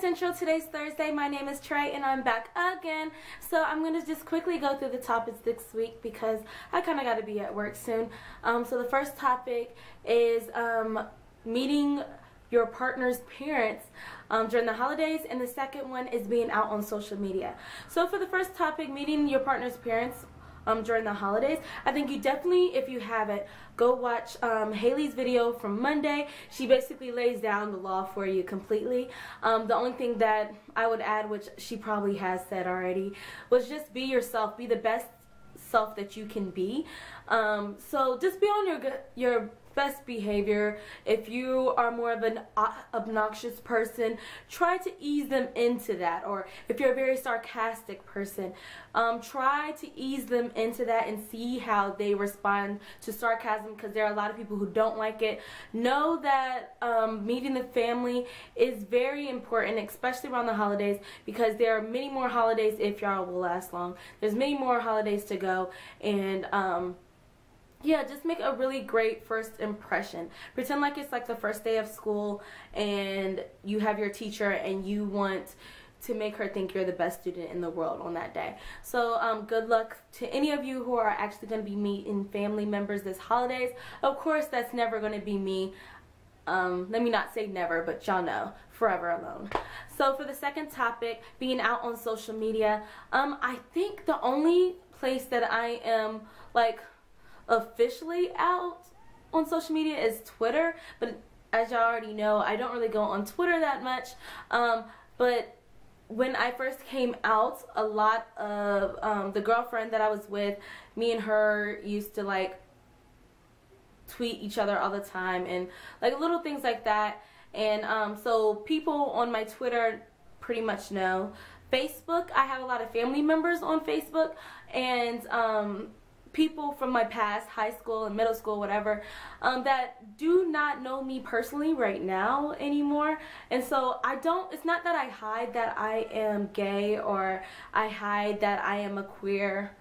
Central. Today's Thursday. My name is Trey and I'm back again. So I'm going to just quickly go through the topics this week because I kind of got to be at work soon. Um, so the first topic is um, meeting your partner's parents um, during the holidays and the second one is being out on social media. So for the first topic, meeting your partner's parents, um, during the holidays. I think you definitely, if you haven't, go watch um, Haley's video from Monday. She basically lays down the law for you completely. Um, the only thing that I would add, which she probably has said already, was just be yourself. Be the best self that you can be. Um, so just be on your your best behavior. If you are more of an obnoxious person, try to ease them into that. Or if you're a very sarcastic person, um, try to ease them into that and see how they respond to sarcasm because there are a lot of people who don't like it. Know that um, meeting the family is very important, especially around the holidays because there are many more holidays if y'all will last long. There's many more holidays to go and um, yeah, just make a really great first impression. Pretend like it's like the first day of school and you have your teacher and you want to make her think you're the best student in the world on that day. So um, good luck to any of you who are actually going to be meeting family members this holidays. Of course, that's never going to be me. Um, let me not say never, but y'all know, forever alone. So for the second topic, being out on social media, um, I think the only place that I am like officially out on social media is Twitter, but as y'all already know, I don't really go on Twitter that much. Um, but when I first came out, a lot of um, the girlfriend that I was with, me and her used to like tweet each other all the time and like little things like that. And um, so people on my Twitter pretty much know. Facebook, I have a lot of family members on Facebook and um, people from my past, high school and middle school, whatever, um, that do not know me personally right now anymore. And so I don't, it's not that I hide that I am gay or I hide that I am a queer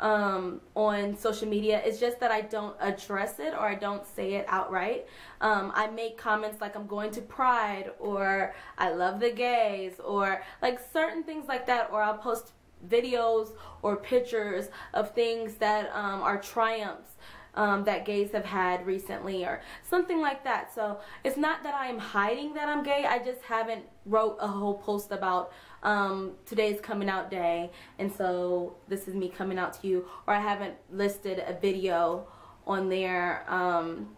um, on social media. It's just that I don't address it or I don't say it outright. Um, I make comments like I'm going to Pride or I love the gays or like certain things like that or I'll post videos or pictures of things that um, are triumphs um, that gays have had recently or something like that. So it's not that I'm hiding that I'm gay. I just haven't wrote a whole post about um, today's coming out day and so this is me coming out to you or I haven't listed a video on there um,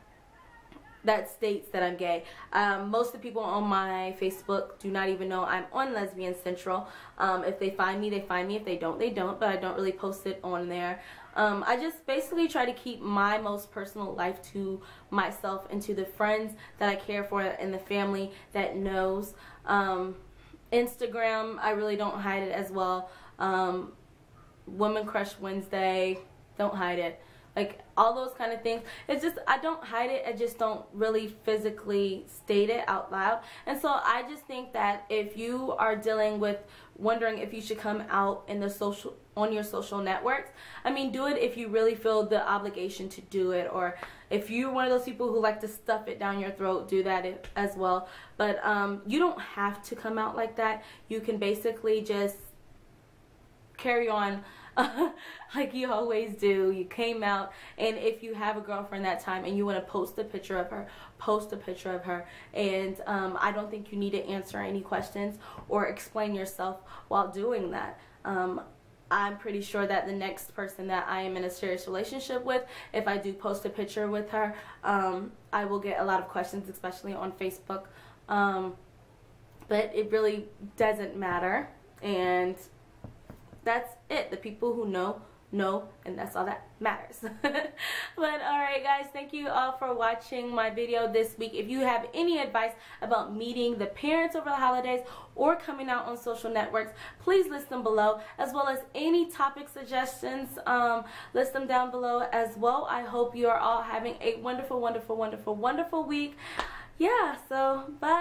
that states that I'm gay. Um, most of the people on my Facebook do not even know I'm on Lesbian Central. Um, if they find me, they find me. If they don't, they don't. But I don't really post it on there. Um, I just basically try to keep my most personal life to myself and to the friends that I care for and the family that knows. Um, Instagram, I really don't hide it as well. Um, Woman Crush Wednesday, don't hide it like all those kind of things. It's just i don't hide it. I just don't really physically state it out loud. And so i just think that if you are dealing with wondering if you should come out in the social on your social networks i mean do it if you really feel the obligation to do it or if you're one of those people who like to stuff it down your throat do that as well. But um, you don't have to come out like that. You can basically just carry on like you always do. You came out, and if you have a girlfriend that time and you want to post a picture of her, post a picture of her. And um, I don't think you need to answer any questions or explain yourself while doing that. Um, I'm pretty sure that the next person that I am in a serious relationship with, if I do post a picture with her, um, I will get a lot of questions, especially on Facebook. Um, but it really doesn't matter. And that's it. The people who know know and that's all that matters. But alright guys thank you all for watching my video this week. If you have any advice about meeting the parents over the holidays or coming out on social networks please list them below as well as any topic suggestions um, list them down below as well. I hope you are all having a wonderful wonderful wonderful wonderful week. Yeah so bye